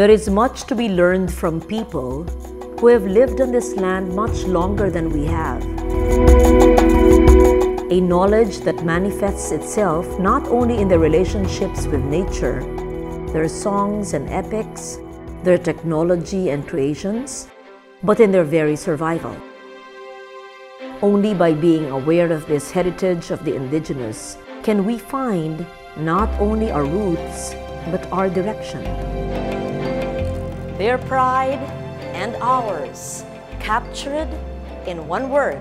There is much to be learned from people who have lived on this land much longer than we have. A knowledge that manifests itself not only in their relationships with nature, their songs and epics, their technology and creations, but in their very survival. Only by being aware of this heritage of the indigenous can we find not only our roots, but our direction. Their pride and ours, captured in one word,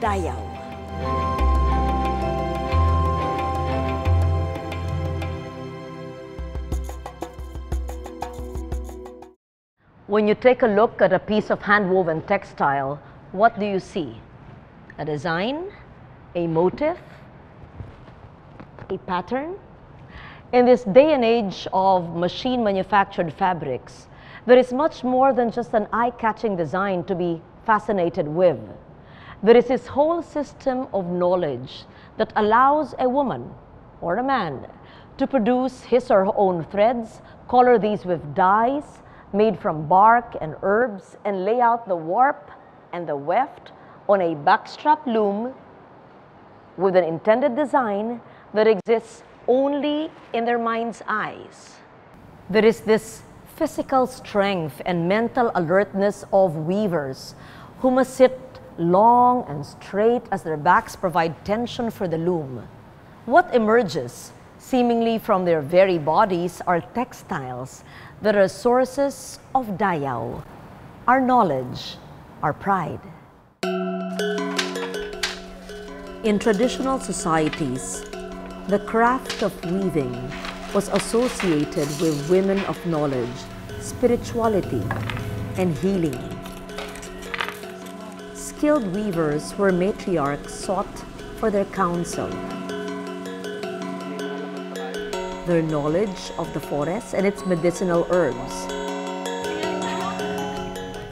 Dayaw. When you take a look at a piece of hand-woven textile, what do you see? A design, a motif, a pattern? In this day and age of machine manufactured fabrics, there is much more than just an eye-catching design to be fascinated with. There is this whole system of knowledge that allows a woman or a man to produce his or her own threads, color these with dyes made from bark and herbs, and lay out the warp and the weft on a backstrap loom with an intended design that exists only in their mind's eyes. There is this physical strength and mental alertness of weavers who must sit long and straight as their backs provide tension for the loom. What emerges seemingly from their very bodies are textiles that are sources of Dayaw, our knowledge, our pride. In traditional societies, the craft of weaving was associated with women of knowledge, spirituality, and healing. Skilled weavers were matriarchs sought for their counsel. Their knowledge of the forest and its medicinal herbs.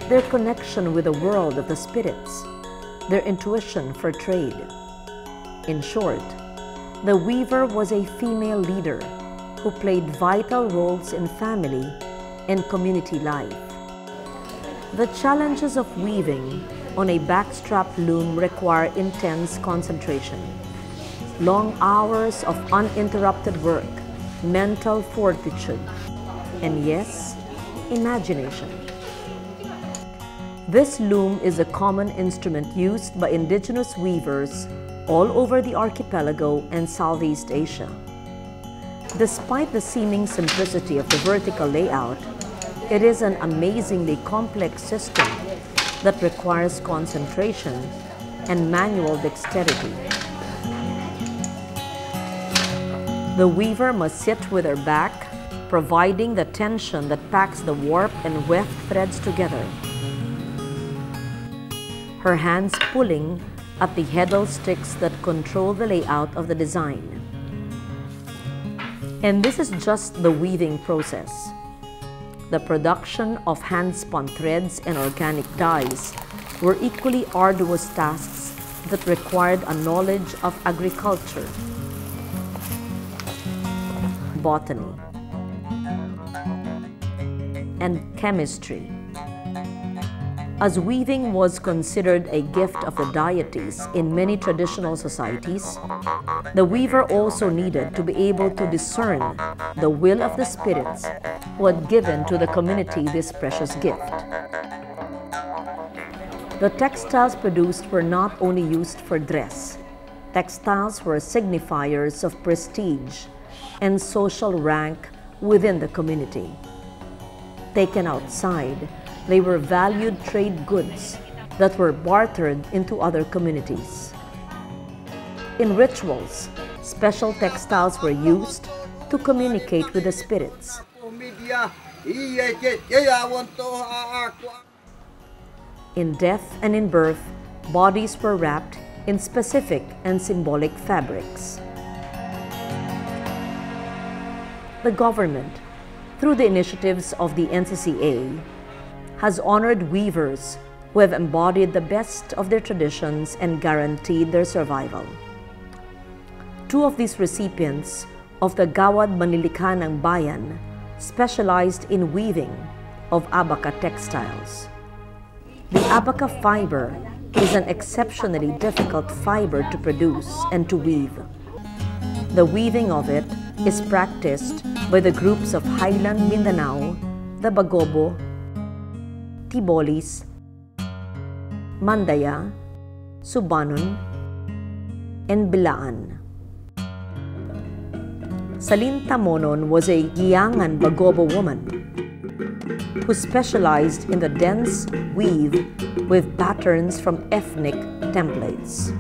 Their connection with the world of the spirits. Their intuition for trade. In short, the weaver was a female leader who played vital roles in family and community life. The challenges of weaving on a backstrap loom require intense concentration, long hours of uninterrupted work, mental fortitude, and yes, imagination. This loom is a common instrument used by indigenous weavers all over the archipelago and Southeast Asia. Despite the seeming simplicity of the vertical layout, it is an amazingly complex system that requires concentration and manual dexterity. The weaver must sit with her back, providing the tension that packs the warp and weft threads together. Her hands pulling at the heddle sticks that control the layout of the design. And this is just the weaving process. The production of hand-spun threads and organic dyes were equally arduous tasks that required a knowledge of agriculture, botany, and chemistry as weaving was considered a gift of the deities in many traditional societies, the weaver also needed to be able to discern the will of the spirits who had given to the community this precious gift. The textiles produced were not only used for dress. Textiles were signifiers of prestige and social rank within the community. Taken outside, they were valued trade goods that were bartered into other communities. In rituals, special textiles were used to communicate with the spirits. In death and in birth, bodies were wrapped in specific and symbolic fabrics. The government, through the initiatives of the NCCA, has honored weavers who have embodied the best of their traditions and guaranteed their survival. Two of these recipients of the Gawad Manlilikha ng Bayan specialized in weaving of abaca textiles. The abaca fiber is an exceptionally difficult fiber to produce and to weave. The weaving of it is practiced by the groups of Highland Mindanao, the Bagobo, Tibolis, Mandaya, Subanon, and Bilaan. Salinta Monon was a Giangan Bagobo woman who specialized in the dense weave with patterns from ethnic templates.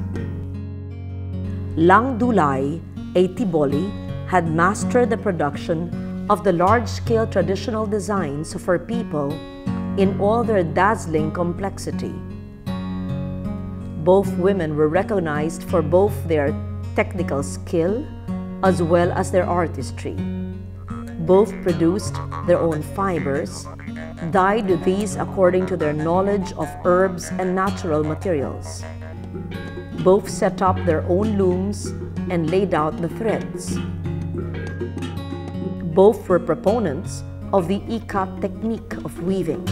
Lang Dulay, a Tiboli, had mastered the production of the large-scale traditional designs of her people in all their dazzling complexity. Both women were recognized for both their technical skill as well as their artistry. Both produced their own fibers, dyed these according to their knowledge of herbs and natural materials. Both set up their own looms and laid out the threads. Both were proponents of the ikat technique of weaving.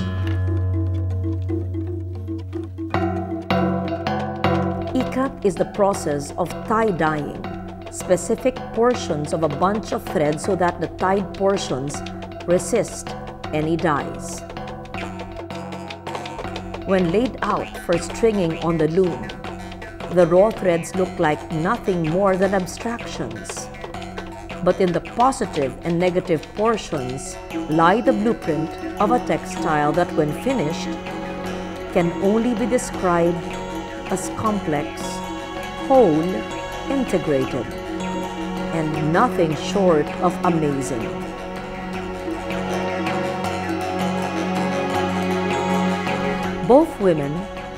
Ikat is the process of tie-dyeing specific portions of a bunch of thread so that the tied portions resist any dyes. When laid out for stringing on the loom, the raw threads look like nothing more than abstractions. But in the positive and negative portions lie the blueprint of a textile that when finished can only be described as complex, whole, integrated, and nothing short of amazing. Both women,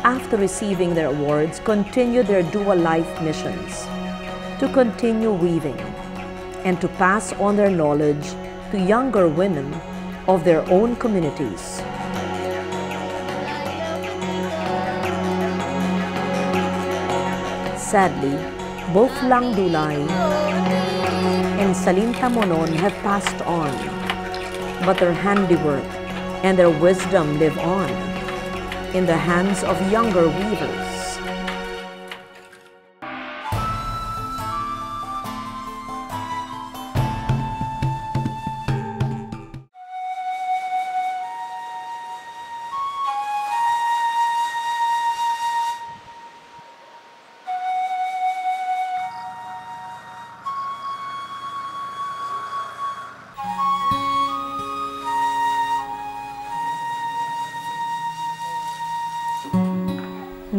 after receiving their awards, continued their dual life missions to continue weaving and to pass on their knowledge to younger women of their own communities. Sadly, both Lang Dulay and Salinta Monon have passed on, but their handiwork and their wisdom live on in the hands of younger weavers.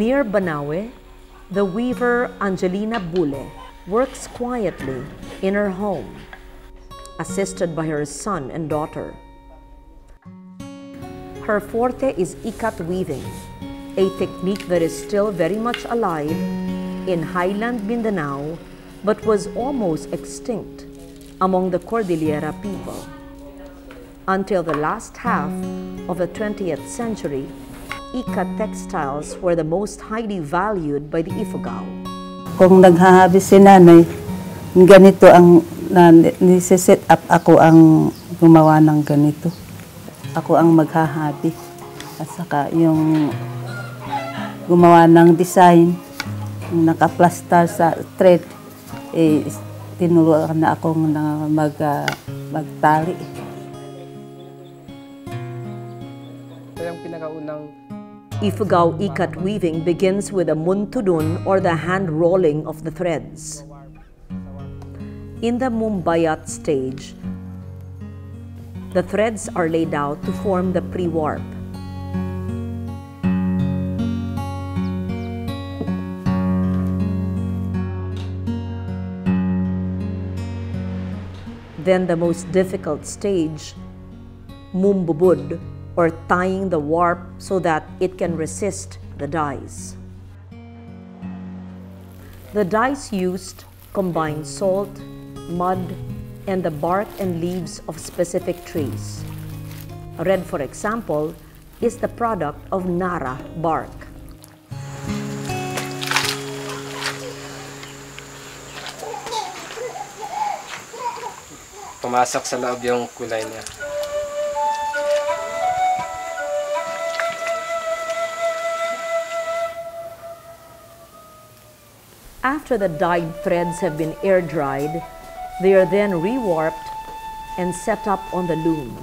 Near Banawe, the weaver Angelina Bule works quietly in her home, assisted by her son and daughter. Her forte is ikat weaving, a technique that is still very much alive in highland Mindanao but was almost extinct among the Cordillera people. Until the last half of the 20th century, ikat textiles were the most highly valued by the Ifugao. Kung naghahabis si nanay, ganito ang na, nisiset up ako ang gumawa ng ganito. Ako ang maghahabi. At saka yung gumawa ng design, yung nakaplastar sa thread, eh, tinuruan na akong na mag, ah, magtali. Ito yung pinakaunang Ifugao ikat weaving begins with a muntudun or the hand rolling of the threads. In the Mumbayat stage, the threads are laid out to form the pre-warp. Then the most difficult stage, mumbubud, or tying the warp so that it can resist the dyes. The dyes used combine salt, mud, and the bark and leaves of specific trees. Red, for example, is the product of Nara bark. pumasok sa loob yung kulay niya. After the dyed threads have been air dried, they are then rewarped and set up on the loom.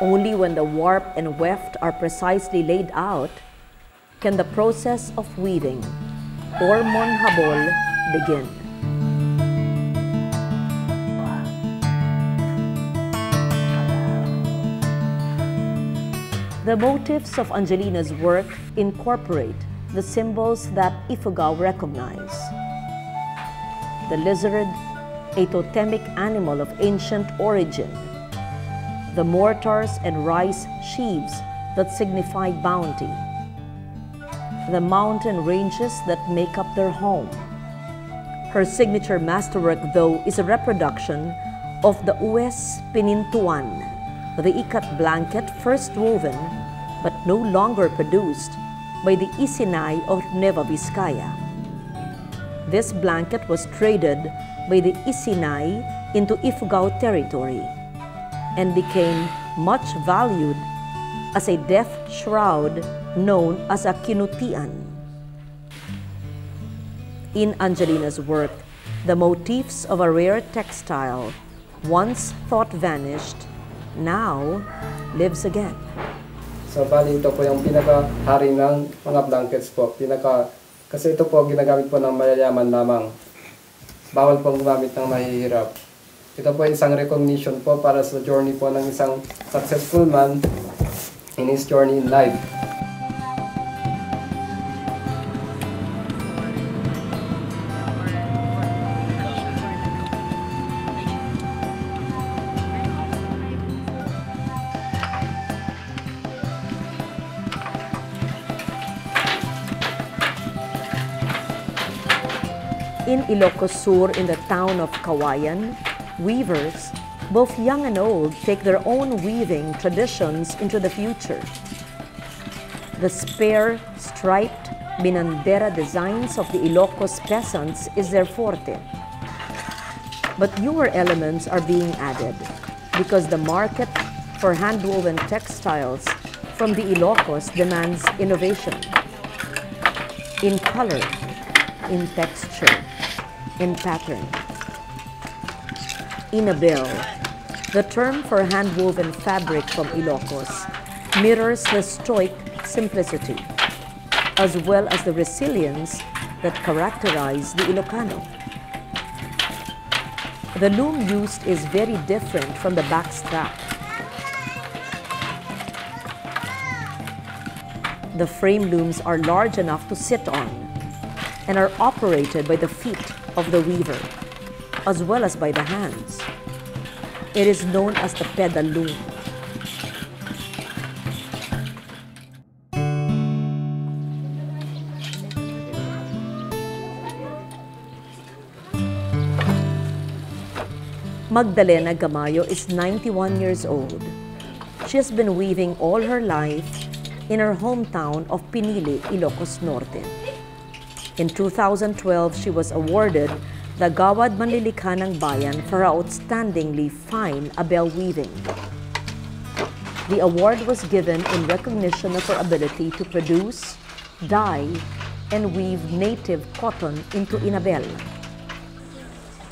Only when the warp and weft are precisely laid out can the process of weaving or monhabol begin. The motifs of Angelina's work incorporate the symbols that Ifugao recognize. The lizard, a totemic animal of ancient origin. The mortars and rice sheaves that signify bounty the mountain ranges that make up their home. Her signature masterwork, though, is a reproduction of the Ues Pinintuan, the ikat blanket first woven but no longer produced by the Isinay of Nueva Vizcaya. This blanket was traded by the Isinay into Ifugao territory and became much valued as a death shroud known as a kinutian. In Angelina's work, the motifs of a rare textile, once thought vanished, now lives again. So bali ito po yung pinaka-hari ng mga blankets po. Pinaka, kasi ito po ginagamit po ng mayayaman lamang. Bawal pong gumamit ng mahihirap. Ito po isang recognition po para sa journey po ng isang successful man in his journey in life. In Ilocos Sur, in the town of Kawayan, weavers, both young and old, take their own weaving traditions into the future. The spare, striped binandera designs of the Ilocos peasants is their forte. But newer elements are being added because the market for handwoven textiles from the Ilocos demands innovation in color, in texture, in pattern. Inabel, the term for handwoven fabric from Ilocos, mirrors the stoic simplicity as well as the resilience that characterize the Ilocano. The loom used is very different from the backstrap. The frame looms are large enough to sit on and are operated by the feet of the weaver, as well as by the hands. It is known as the pedal loom. Magdalena Gamayo is 91 years old. She has been weaving all her life in her hometown of Pinili, Ilocos Norte. In 2012, she was awarded the Gawad Manlilikha ng Bayan for outstandingly fine abel weaving. The award was given in recognition of her ability to produce, dye, and weave native cotton into inabel.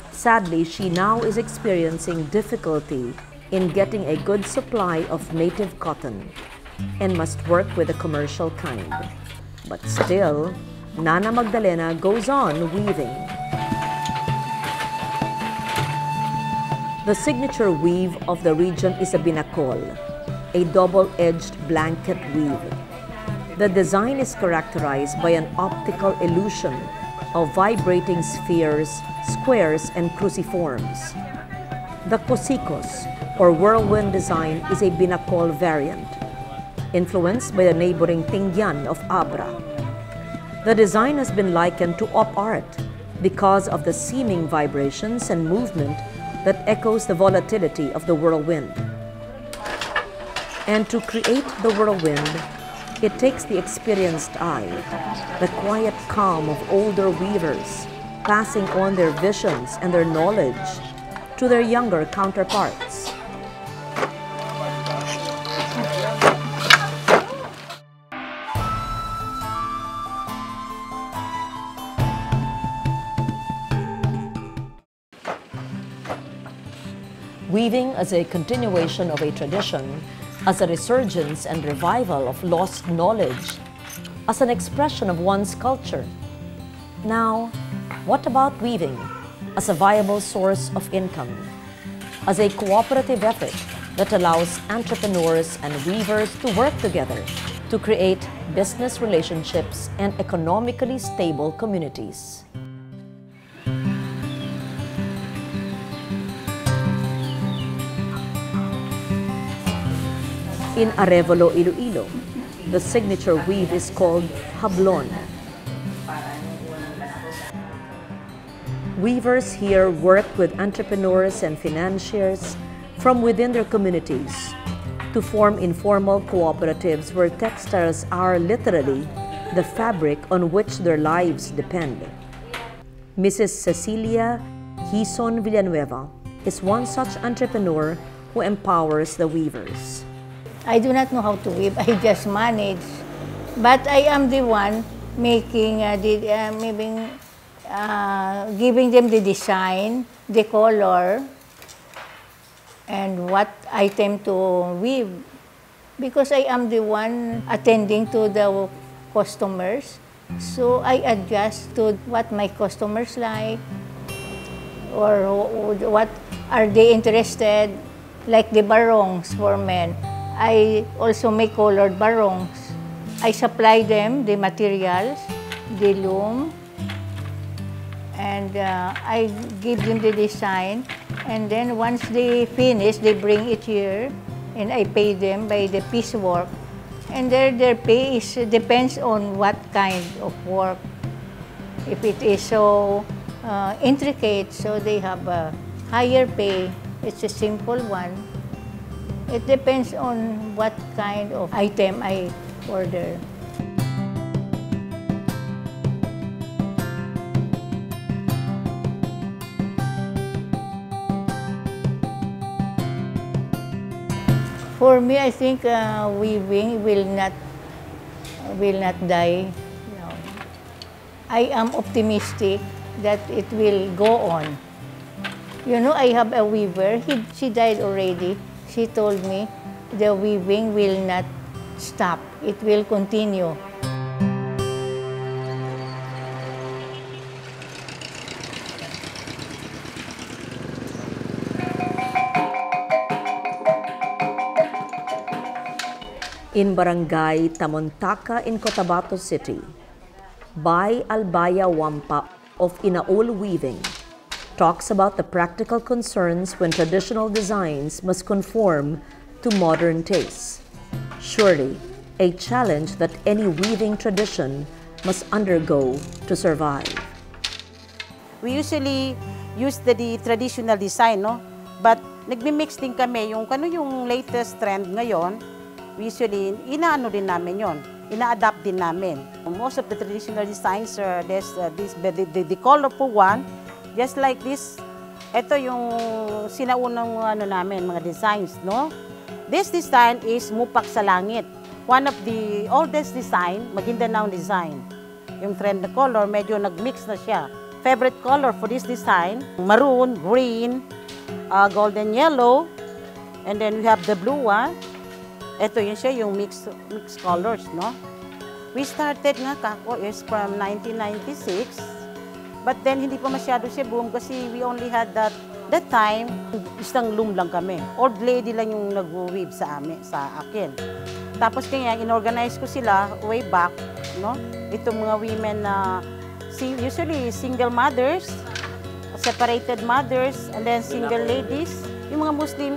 Sadly, she now is experiencing difficulty in getting a good supply of native cotton and must work with a commercial kind. But still, Nana Magdalena goes on weaving. The signature weave of the region is a binakol, a double-edged blanket weave. The design is characterized by an optical illusion of vibrating spheres, squares, and cruciforms. The kusikos, or whirlwind design, is a binakol variant, influenced by the neighboring Tingguian of Abra. The design has been likened to op art because of the seeming vibrations and movement that echoes the volatility of the whirlwind. And to create the whirlwind, it takes the experienced eye, the quiet calm of older weavers, passing on their visions and their knowledge to their younger counterparts. Weaving as a continuation of a tradition, as a resurgence and revival of lost knowledge, as an expression of one's culture. Now, what about weaving as a viable source of income? As a cooperative effort that allows entrepreneurs and weavers to work together to create business relationships and economically stable communities. In Arevalo, Iloilo, the signature weave is called hablon. Weavers here work with entrepreneurs and financiers from within their communities to form informal cooperatives where textiles are literally the fabric on which their lives depend. Mrs. Cecilia Hison Villanueva is one such entrepreneur who empowers the weavers. I do not know how to weave. I just manage. But I am the one making, uh, the, uh, maybe, uh, giving them the design, the color, and what item to weave. Because I am the one attending to the customers. So I adjust to what my customers like or what are they interested, like the barongs for men. I also make colored barongs. I supply them the materials, the loom, and uh, I give them the design. And then once they finish, they bring it here, and I pay them by the piecework. And their, their pay is, depends on what kind of work. If it is so uh, intricate, so they have a higher pay. It's a simple one. It depends on what kind of item I order. For me, I think uh, weaving will not will not die. No. I am optimistic that it will go on. You know, I have a weaver. He, she died already. She told me the weaving will not stop. It will continue. in Barangay Tamontaka in Cotabato City, by Albaya Wampa of Inaul Weaving talks about the practical concerns when traditional designs must conform to modern tastes. Surely, a challenge that any weaving tradition must undergo to survive. We usually use the, the traditional design, no? But nagmi-mix din kami yung kano yung latest trend ngayon. Usually, inaano din namin yon ina-adapt din namin. Most of the traditional designs are this, uh, this the, the, the colorful one, just like this. Ito yung sinaunang ano namin, mga designs, no? This design is Mupak sa Langit. One of the oldest design, Maguindanao design. Yung trend na color, medyo nag-mix na siya. Favorite color for this design, maroon, green, uh, golden yellow, and then we have the blue one. Ito yun siya, yung mixed, mixed colors, no? We started nga, kako, is from 1996. But then, hindi pa masyado siya boom kasi we only had that that time, isang loom lang kami. Old lady lang yung nag-weave sa amin, sa akin. Tapos kaya, inorganize ko sila way back, no? Itong mga women na si- usually single mothers, separated mothers, and then single ladies. Yung mga Muslim,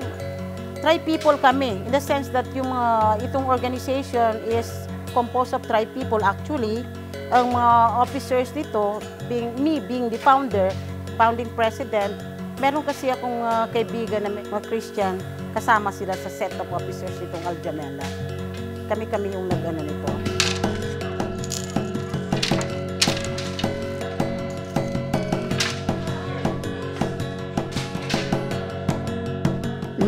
tri-people kami in the sense that yung mga itong organization is composed of tri-people actually ang mga officers dito being me being the founder founding president Meron kasi akong ah, kaibigan na mga Christian, kasama sila sa set of officers nitong Aljamela. Kami-kami yung nag-ano nito.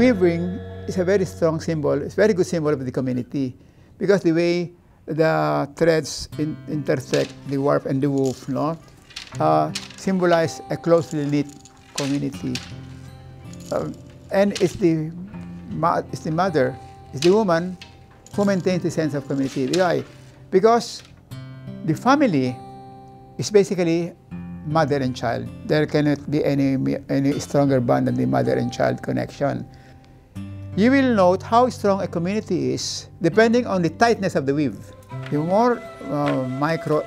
weaving is a very strong symbol, it's a very good symbol of the community because the way the threads in, intersect the warp and the woof, no, uh, symbolize a closely knit community. Um, and it's the, it's the mother, it's the woman who maintains the sense of community. Why? Because the family is basically mother and child. There cannot be any, any stronger bond than the mother and child connection. You will note how strong a community is depending on the tightness of the weave. The more uh, micro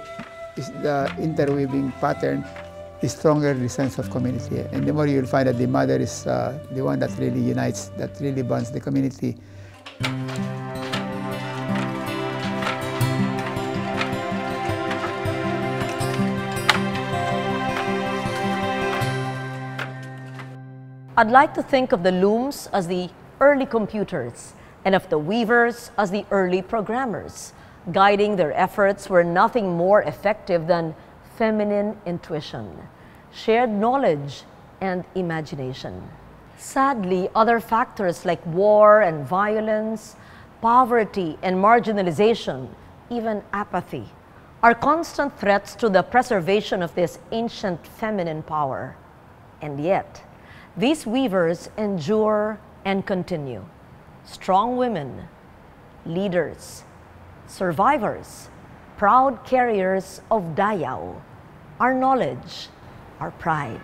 is the interweaving pattern, the stronger the sense of community. And the more you'll find that the mother is uh, the one that really unites, that really bonds the community. I'd like to think of the looms as the early computers and of the weavers as the early programmers. Guiding their efforts were nothing more effective than feminine intuition, shared knowledge, and imagination. Sadly, other factors like war and violence, poverty and marginalization, even apathy, are constant threats to the preservation of this ancient feminine power. And yet, these weavers endure and continue. Strong women, leaders, survivors, proud carriers of Dayaw, our knowledge, our pride.